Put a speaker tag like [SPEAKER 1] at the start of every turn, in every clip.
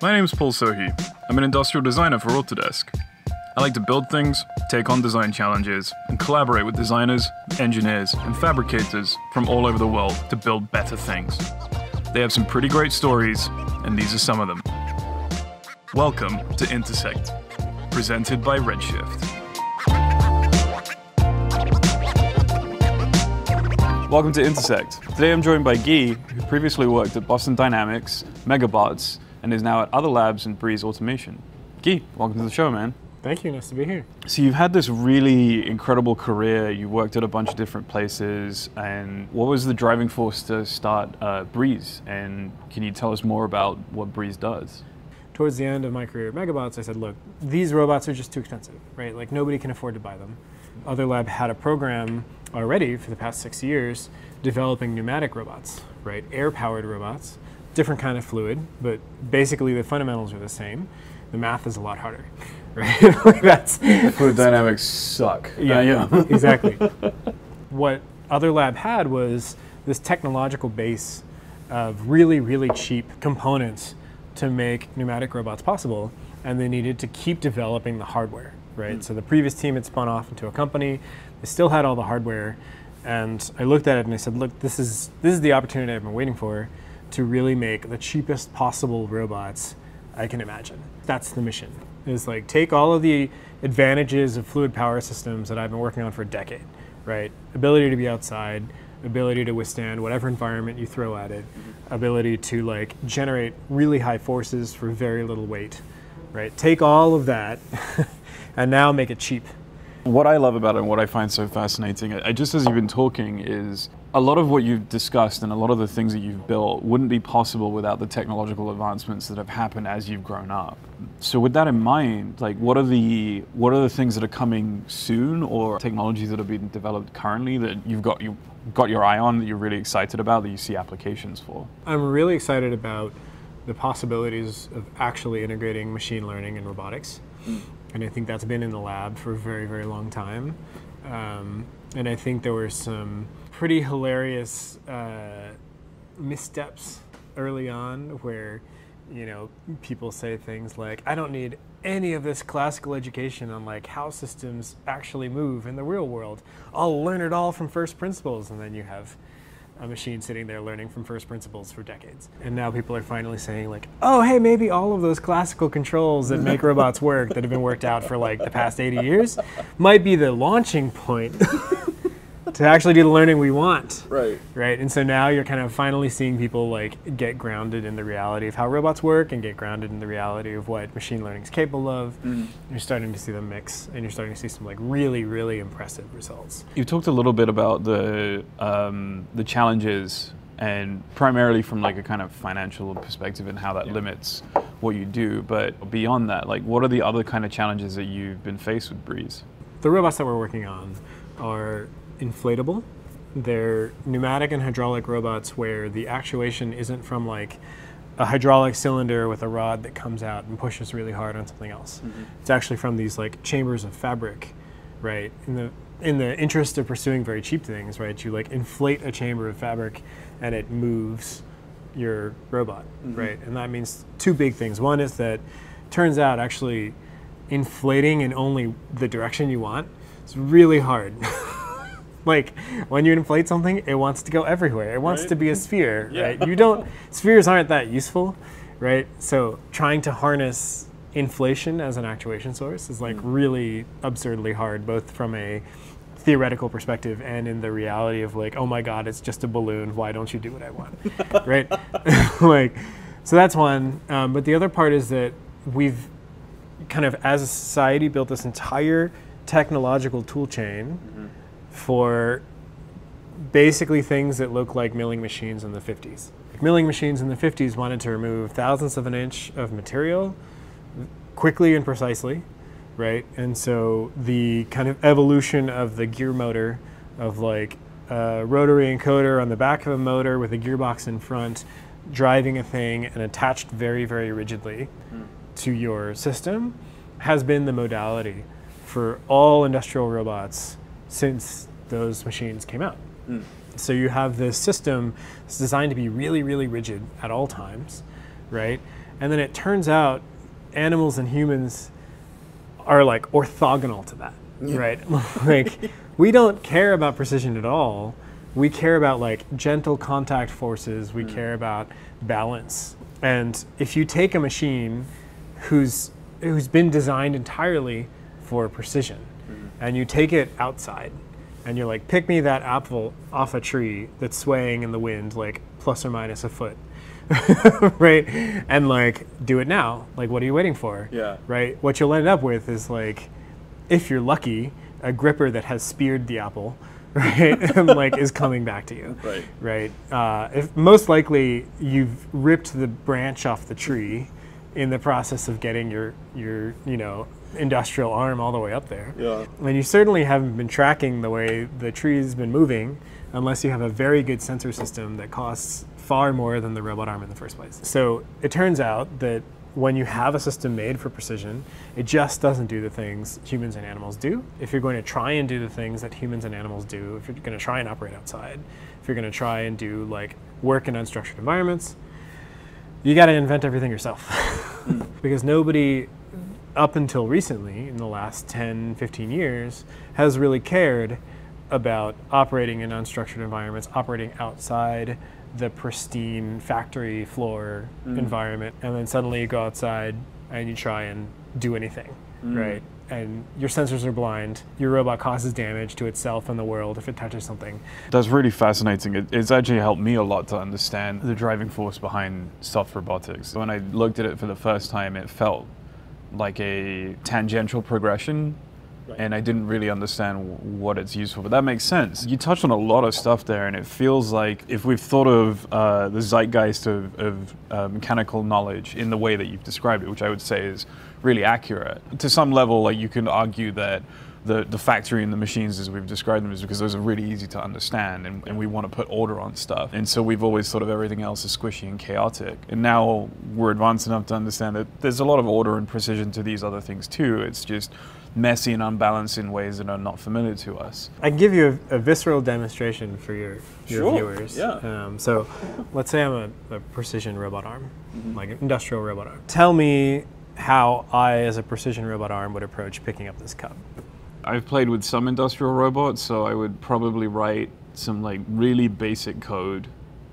[SPEAKER 1] My name is Paul Sohi. I'm an industrial designer for Autodesk. I like to build things, take on design challenges, and collaborate with designers, engineers, and fabricators from all over the world to build better things. They have some pretty great stories, and these are some of them. Welcome to Intersect, presented by Redshift. Welcome to Intersect. Today I'm joined by Gui, who previously worked at Boston Dynamics, Megabots, and is now at other labs in Breeze Automation. Gui, welcome to the show, man.
[SPEAKER 2] Thank you. Nice to be here.
[SPEAKER 1] So you've had this really incredible career. You worked at a bunch of different places, and what was the driving force to start uh, Breeze? And can you tell us more about what Breeze does?
[SPEAKER 2] Towards the end of my career at Megabots, I said, look, these robots are just too expensive, right? Like nobody can afford to buy them. Other Lab had a program already for the past six years developing pneumatic robots, right? Air-powered robots, different kind of fluid, but basically the fundamentals are the same. The math is a lot harder, right?
[SPEAKER 1] That's fluid dynamics suck.
[SPEAKER 2] Yeah, uh, yeah, exactly. what Other Lab had was this technological base of really, really cheap components to make pneumatic robots possible, and they needed to keep developing the hardware, right? Mm. So the previous team had spun off into a company. They still had all the hardware, and I looked at it and I said, "Look, this is this is the opportunity I've been waiting for." To really make the cheapest possible robots I can imagine. That's the mission. Is like take all of the advantages of fluid power systems that I've been working on for a decade, right? Ability to be outside, ability to withstand whatever environment you throw at it, ability to like generate really high forces for very little weight, right? Take all of that and now make it cheap.
[SPEAKER 1] What I love about it and what I find so fascinating, I, just as you've been talking, is a lot of what you've discussed and a lot of the things that you've built wouldn't be possible without the technological advancements that have happened as you've grown up. So with that in mind, like what are the what are the things that are coming soon or technologies that are being developed currently that you've got you got your eye on that you're really excited about that you see applications for?
[SPEAKER 2] I'm really excited about the possibilities of actually integrating machine learning and robotics. Mm. And I think that's been in the lab for a very, very long time. Um, and I think there were some pretty hilarious uh, missteps early on where you know people say things like i don't need any of this classical education on like how systems actually move in the real world. I'll learn it all from first principles. And then you have a machine sitting there learning from first principles for decades. And now people are finally saying like oh hey maybe all of those classical controls that make robots work that have been worked out for like the past 80 years might be the launching point to actually do the learning we want.
[SPEAKER 1] Right.
[SPEAKER 2] Right. And so now you're kind of finally seeing people like get grounded in the reality of how robots work and get grounded in the reality of what machine learning is capable of. Mm. You're starting to see them mix, and you're starting to see some like really, really impressive results.
[SPEAKER 1] You talked a little bit about the um, the challenges and primarily from like a kind of financial perspective and how that yeah. limits what you do. But beyond that, like what are the other kind of challenges that you've been faced with Breeze?
[SPEAKER 2] The robots that we're working on are inflatable. They're pneumatic and hydraulic robots where the actuation isn't from like a hydraulic cylinder with a rod that comes out and pushes really hard on something else. Mm-hmm. It's actually from these like chambers of fabric, right? In the in the interest of pursuing very cheap things, right? You like inflate a chamber of fabric and it moves your robot, mm-hmm. right? And that means two big things. One is that turns out actually inflating in only the direction you want is really hard. like when you inflate something, it wants to go everywhere. It wants right? to be a sphere, yeah. right? You don't spheres aren't that useful, right? So trying to harness inflation as an actuation source is like mm. really absurdly hard, both from a theoretical perspective and in the reality of like, oh my god, it's just a balloon. Why don't you do what I want, right? like, so that's one. Um, but the other part is that we've kind of, as a society, built this entire technological tool chain. Mm-hmm for basically things that look like milling machines in the 50s. Milling machines in the 50s wanted to remove thousandths of an inch of material quickly and precisely, right? And so the kind of evolution of the gear motor of like a rotary encoder on the back of a motor with a gearbox in front, driving a thing and attached very, very rigidly mm. to your system has been the modality for all industrial robots since those machines came out. Mm. So you have this system that's designed to be really, really rigid at all times, right? And then it turns out animals and humans are like orthogonal to that, right? like we don't care about precision at all. We care about like gentle contact forces. We care about balance. And if you take a machine who's who's been designed entirely for precision, and you take it outside, and you're like, pick me that apple off a tree that's swaying in the wind, like plus or minus a foot. right? And like, do it now. Like, what are you waiting for?
[SPEAKER 1] Yeah.
[SPEAKER 2] Right? What you'll end up with is like, if you're lucky, a gripper that has speared the apple, right? and like is coming back to you.
[SPEAKER 1] Right.
[SPEAKER 2] Right. Uh, if most likely you've ripped the branch off the tree in the process of getting your your you know industrial arm all the way up there.
[SPEAKER 1] Yeah.
[SPEAKER 2] And you certainly haven't been tracking the way the tree's been moving unless you have a very good sensor system that costs far more than the robot arm in the first place. So it turns out that when you have a system made for precision, it just doesn't do the things humans and animals do. If you're going to try and do the things that humans and animals do, if you're going to try and operate outside, if you're going to try and do like work in unstructured environments, you got to invent everything yourself. because nobody up until recently, in the last 10, 15 years, has really cared about operating in unstructured environments, operating outside the pristine factory floor mm. environment. And then suddenly you go outside and you try and do anything, mm. right? And your sensors are blind. Your robot causes damage to itself and the world if it touches something.
[SPEAKER 1] That's really fascinating. It, it's actually helped me a lot to understand the driving force behind soft robotics. When I looked at it for the first time, it felt like a tangential progression. And I didn't really understand what it's used for, but that makes sense. You touched on a lot of stuff there, and it feels like if we've thought of uh, the zeitgeist of, of uh, mechanical knowledge in the way that you've described it, which I would say is really accurate, to some level, like you can argue that the, the factory and the machines as we've described them is because those are really easy to understand and, and we want to put order on stuff. And so we've always thought of everything else as squishy and chaotic. And now we're advanced enough to understand that there's a lot of order and precision to these other things too. It's just messy and unbalanced in ways that are not familiar to us.
[SPEAKER 2] I can give you a, a visceral demonstration for your, your
[SPEAKER 1] Sure,
[SPEAKER 2] viewers.
[SPEAKER 1] yeah.
[SPEAKER 2] Um, so let's say I'm a, a precision robot arm,
[SPEAKER 1] Mm-hmm.
[SPEAKER 2] like an industrial robot arm. Tell me how I, as a precision robot arm, would approach picking up this cup.
[SPEAKER 1] I've played with some industrial robots, so I would probably write some like really basic code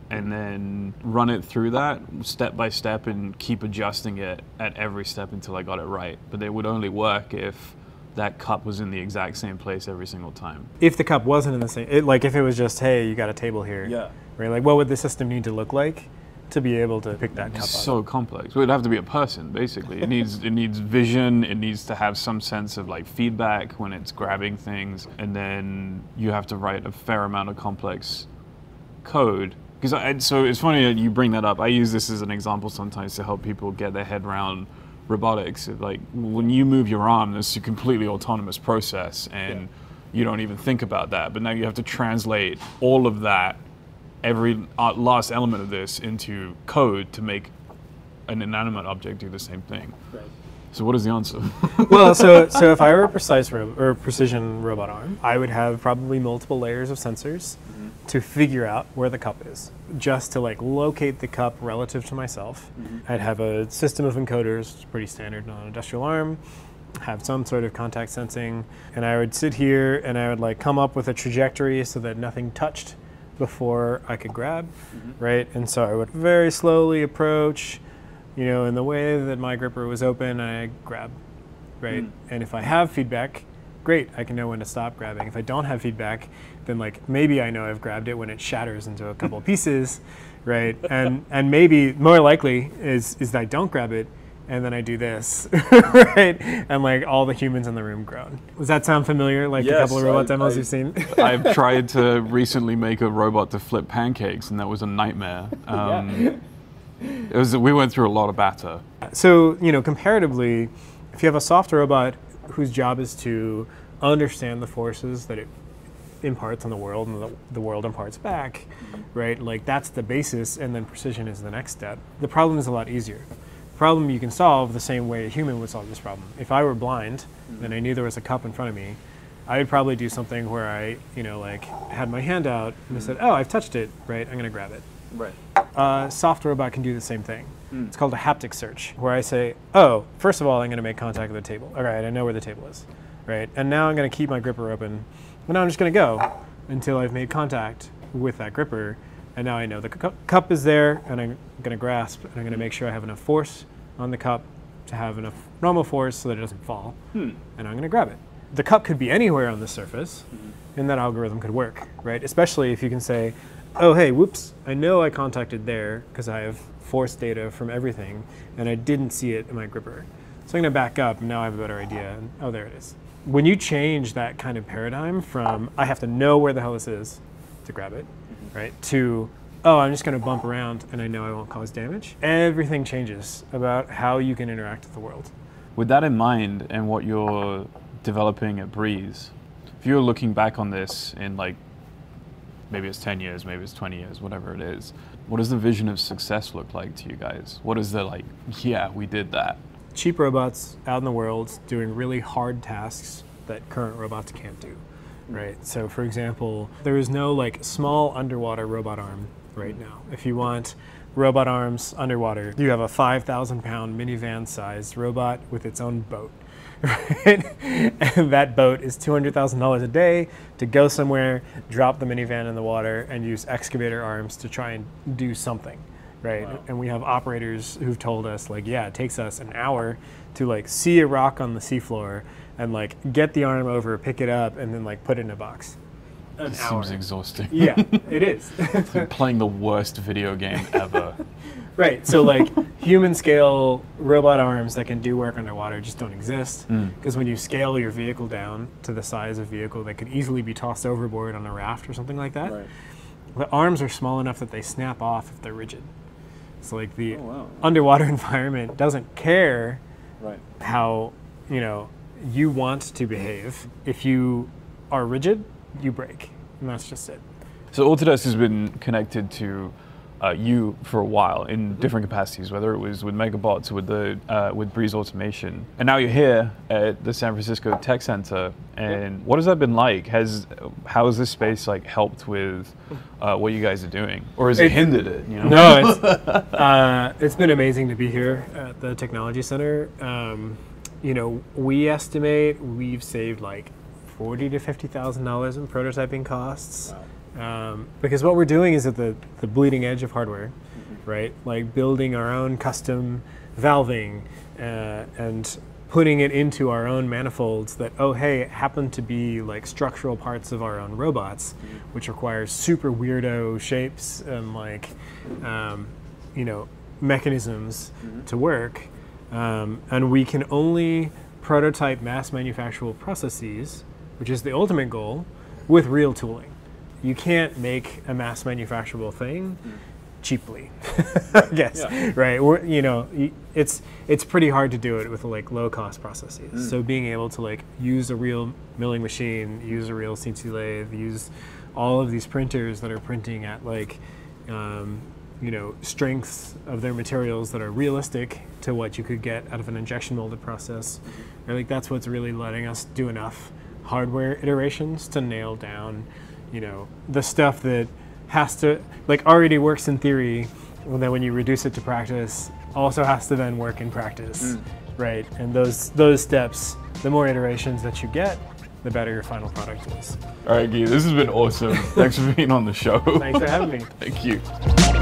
[SPEAKER 1] and then run it through that step by step and keep adjusting it at every step until I got it right. But it would only work if that cup was in the exact same place every single time.
[SPEAKER 2] If the cup wasn't in the same, it, like if it was just, hey, you got a table here.
[SPEAKER 1] Yeah.
[SPEAKER 2] Right. Like, what would the system need to look like to be able to pick that cup
[SPEAKER 1] It's
[SPEAKER 2] up?
[SPEAKER 1] so complex. It would have to be a person, basically. It needs it needs vision. It needs to have some sense of like feedback when it's grabbing things, and then you have to write a fair amount of complex code. Because so it's funny that you bring that up. I use this as an example sometimes to help people get their head around robotics. Like when you move your arm, it's a completely autonomous process, and you don't even think about that. But now you have to translate all of that every uh, last element of this into code to make an inanimate object do the same thing. So what is the answer?
[SPEAKER 2] well, so so if I were a precise ro- or precision robot arm, I would have probably multiple layers of sensors to figure out where the cup is, just to like locate the cup relative to myself. Mm-hmm. I'd have a system of encoders, pretty standard on an industrial arm. Have some sort of contact sensing, and I would sit here and I would like come up with a trajectory so that nothing touched before I could grab, mm-hmm. right? And so I would very slowly approach, you know, in the way that my gripper was open, I grab, right? Mm. And if I have feedback, great, I can know when to stop grabbing. If I don't have feedback, then like maybe I know I've grabbed it when it shatters into a couple pieces, right? And and maybe more likely is is that I don't grab it. And then I do this, right? And like all the humans in the room groan. Does that sound familiar? Like a couple of robot
[SPEAKER 1] I-
[SPEAKER 2] demos
[SPEAKER 1] I-
[SPEAKER 2] you've seen?
[SPEAKER 1] I've tried to recently make a robot to flip pancakes, and that was a nightmare. Um, it was, we went through a lot of batter.
[SPEAKER 2] So, you know, comparatively, if you have a soft robot whose job is to understand the forces that it imparts on the world and the, the world imparts back, right? Like that's the basis, and then precision is the next step. The problem is a lot easier. The problem you can solve the same way a human would solve this problem. If I were blind mm-hmm. and I knew there was a cup in front of me, I would probably do something where I, you know, like had my hand out and I mm-hmm. said, "Oh, I've touched it, right? I'm going to grab it."
[SPEAKER 1] Right.
[SPEAKER 2] a soft robot can do the same thing. Mm. It's called a haptic search, where I say, oh, first of all, I'm going to make contact with the table. All right, I know where the table is, right? And now I'm going to keep my gripper open. And now I'm just going to go until I've made contact with that gripper. And now I know the cu- cup is there, and I'm going to grasp, and I'm going to make sure I have enough force on the cup to have enough normal force so that it doesn't fall. Hmm. And I'm going to grab it. The cup could be anywhere on the surface, mm-hmm. and that algorithm could work, right? Especially if you can say, oh, hey, whoops, I know I contacted there because I have force data from everything, and I didn't see it in my gripper. So I'm going to back up, and now I have a better idea. And, oh, there it is. When you change that kind of paradigm from I have to know where the hell this is to grab it, mm-hmm. right, to oh, I'm just going to bump around and I know I won't cause damage, everything changes about how you can interact with the world.
[SPEAKER 1] With that in mind and what you're developing at Breeze, if you're looking back on this in like maybe it's 10 years, maybe it's 20 years, whatever it is, what does the vision of success look like to you guys? What is the like, yeah, we did that?
[SPEAKER 2] cheap robots out in the world doing really hard tasks that current robots can't do right so for example there is no like small underwater robot arm right now if you want robot arms underwater you have a 5000 pound minivan sized robot with its own boat right and that boat is $200000 a day to go somewhere drop the minivan in the water and use excavator arms to try and do something right?
[SPEAKER 1] Wow.
[SPEAKER 2] And we have operators who've told us like, yeah, it takes us an hour to like see a rock on the seafloor and like get the arm over, pick it up, and then like put it in a box. An
[SPEAKER 1] It
[SPEAKER 2] hour.
[SPEAKER 1] seems exhausting.
[SPEAKER 2] yeah, it is.
[SPEAKER 1] Playing the worst video game ever.
[SPEAKER 2] Right. So like human scale robot arms that can do work underwater just don't exist
[SPEAKER 1] Mm.
[SPEAKER 2] because when you scale your vehicle down to the size of vehicle that could easily be tossed overboard on a raft or something like that, the arms are small enough that they snap off if they're rigid. So like the
[SPEAKER 1] Oh, wow.
[SPEAKER 2] underwater environment doesn't care
[SPEAKER 1] Right.
[SPEAKER 2] how you know you want to behave. If you are rigid, you break, and that's just it.
[SPEAKER 1] So Autodesk has been connected to uh, you for a while in different capacities, whether it was with Megabots, with the uh, with Breeze Automation, and now you're here at the San Francisco Tech Center. And what has that been like? Has how has this space like helped with uh, what you guys are doing, or has it,
[SPEAKER 2] It-
[SPEAKER 1] hindered it? You know?
[SPEAKER 2] No, it's uh, it's been amazing to be here at the technology center. Um, you know, we estimate we've saved like forty to fifty thousand dollars in prototyping costs. Um, because what we're doing is at the, the bleeding edge of hardware, right? Like building our own custom valving uh, and putting it into our own manifolds that, oh, hey, happen to be like structural parts of our own robots, which requires super weirdo shapes and like, um, you know, mechanisms to work. Um, and we can only prototype mass manufacturable processes, which is the ultimate goal, with real tooling. You can't make a mass manufacturable thing cheaply, I guess,
[SPEAKER 1] Yeah.
[SPEAKER 2] right? We're, you know, it's it's pretty hard to do it with like low cost processes. So being able to like use a real milling machine, use a real CNC lathe, use all of these printers that are printing at like um, you know strengths of their materials that are realistic to what you could get out of an injection molded process. I think that's what's really letting us do enough hardware iterations to nail down, you know, the stuff that has to like already works in theory, and then when you reduce it to practice, also has to then work in practice, mm. right? And those those steps, the more iterations that you get, the better your final product is.
[SPEAKER 1] All right, Gui, this has been awesome. Thanks for being on the show.
[SPEAKER 2] Thanks for having me.
[SPEAKER 1] Thank you.